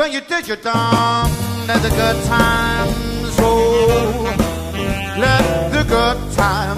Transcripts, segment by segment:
When you did your dumb, let the good times roll. Let the good times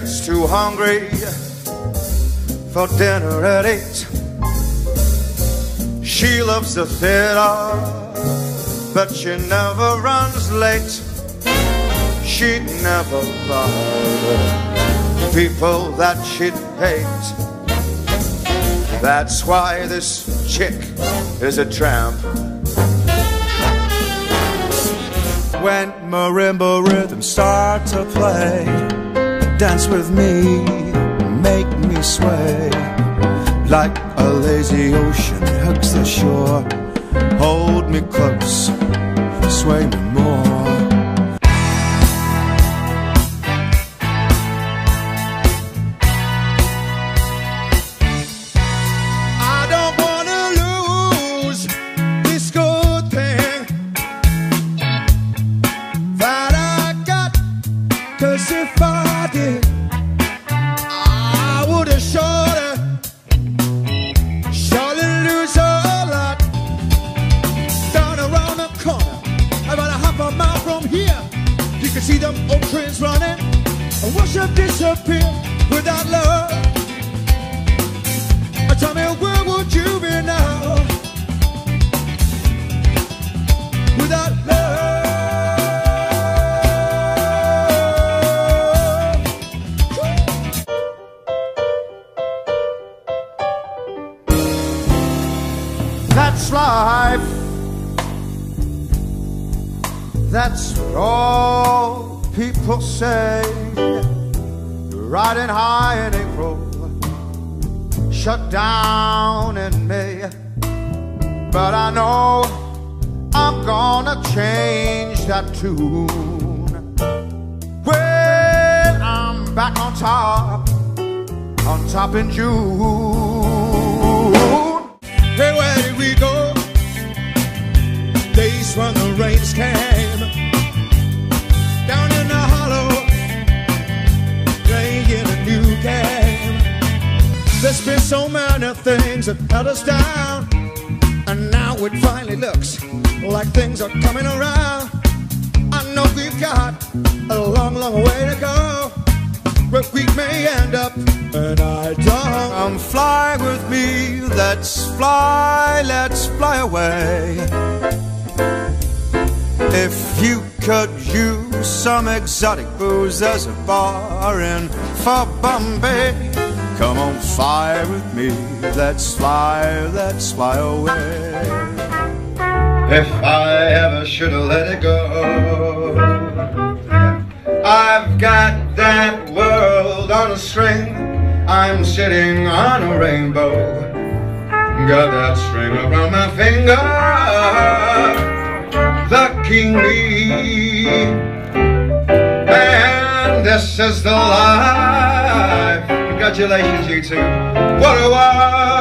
gets too hungry for dinner at eight. She loves the theater, but she never runs late. She'd never bother people that she'd hate. That's why this chick is a tramp. When marimba rhythms start to play, dance with me, make me sway. Like a lazy ocean hugs the shore, hold me close, sway me more. I would have surely, surely lose a lot. Down around the corner, about a half a mile from here, you can see old trains running. And watch disappear without love. Tell me where would you That's life. That's what all people say. Riding high in April, shut down in May. But I know I'm gonna change that tune. When I'm back on top, on top in June. Things that held us down, and now it finally looks like things are coming around. I know we've got a long, long way to go, but we may end up, and I don't. Come fly with me, let's fly, let's fly away. If you could use some exotic booze, there's a bar in far Bombay. Come on, fly with me, let's fly, let's fly away. If I ever should have let it go, I've got that world on a string. I'm sitting on a rainbow. Got that string around my finger. Lucky me. And this is the life. Congratulations, you two. What a world.